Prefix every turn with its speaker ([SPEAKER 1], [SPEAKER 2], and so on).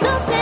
[SPEAKER 1] 12